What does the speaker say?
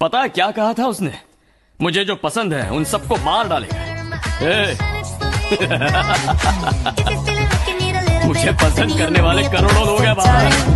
पता है क्या कहा था उसने? मुझे जो पसंद है उन सबको मार डालेगा मुझे पसंद करने वाले करोड़ों लोग हैं बाहर